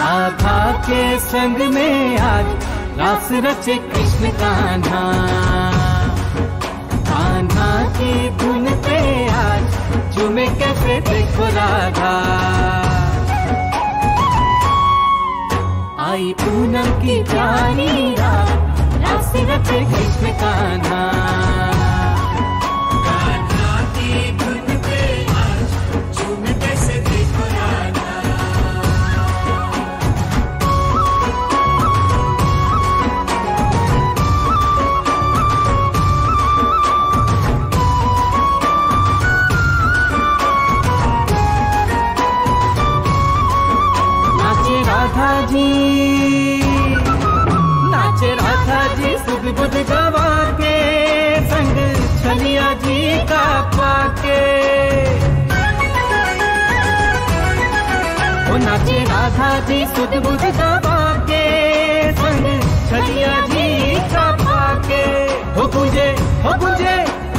के संग में आज रास रचे कृष्ण कान्हा कान्हा की धुन पे आज झूमे कैसे देखो राधा। आई पूनम की रात रास रचे कृष्ण कान्हा नाचे राधा जी सुध बुध गवा के संग छलिया जी का पाके। हो पूजे हो पूजे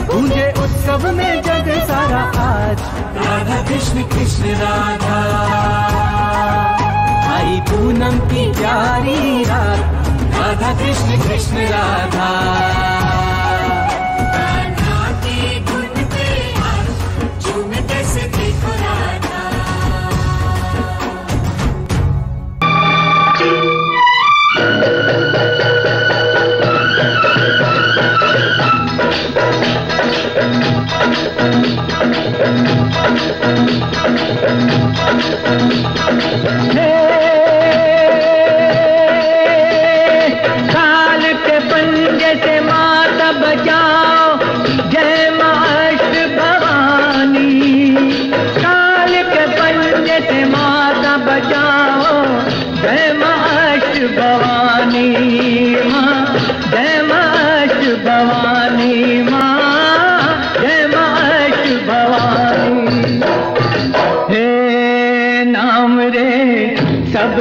पूजे उत्सव में जग सारा आज। राधा कृष्ण कृष्ण राधा। आई पूनम की प्यारी रात। राधा कृष्ण कृष्ण राधा।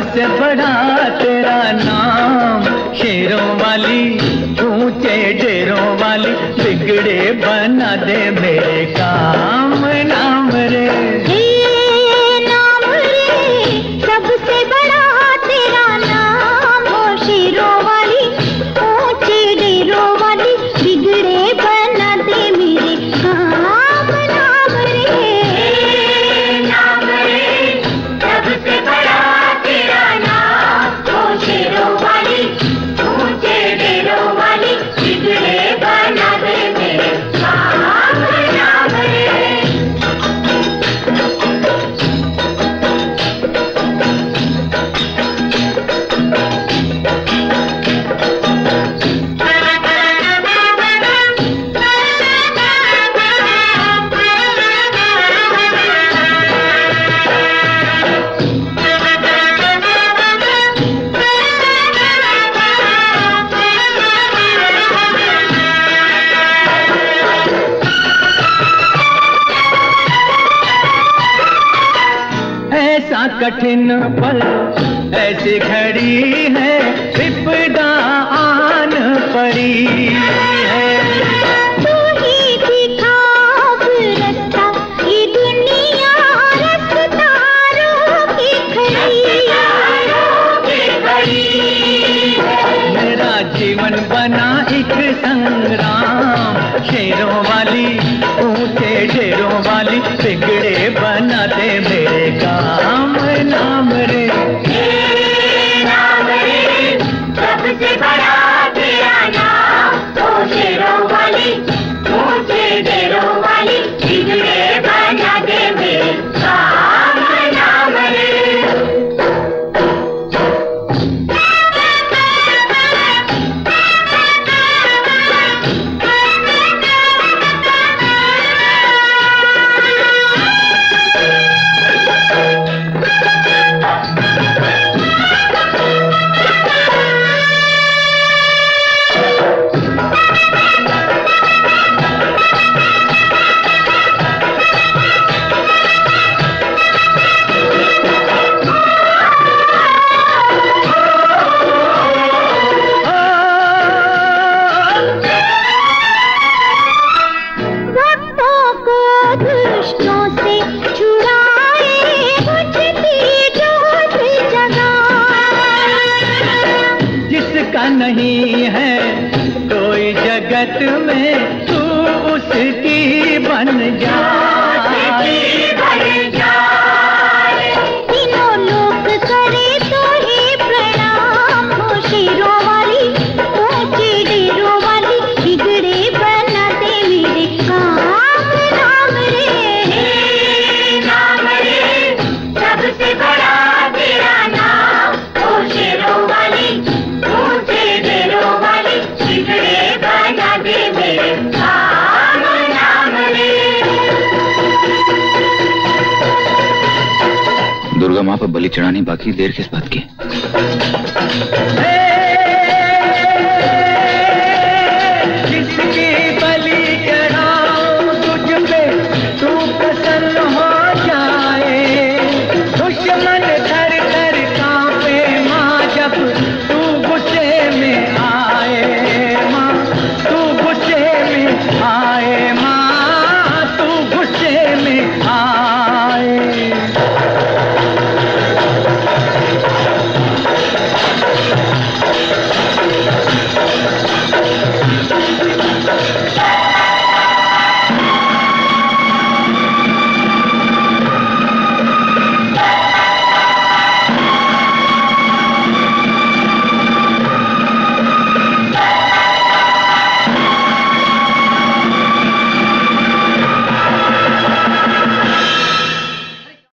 सबसे बड़ा तेरा नाम शेरों वाली ऊँचे डेरों वाली बिगड़े बना दे मेरे काम। ऐसा कठिन पल। ऐसी घड़ी है विपदा आन पड़ी है। तू ही। रास्ता मेरा जीवन बना एक संग्राम। शेरों वाली ऊँचे शेरों वाली बिगड़े बनाते मेरे पर बलि चढ़ानी बाकी देर किस बात की?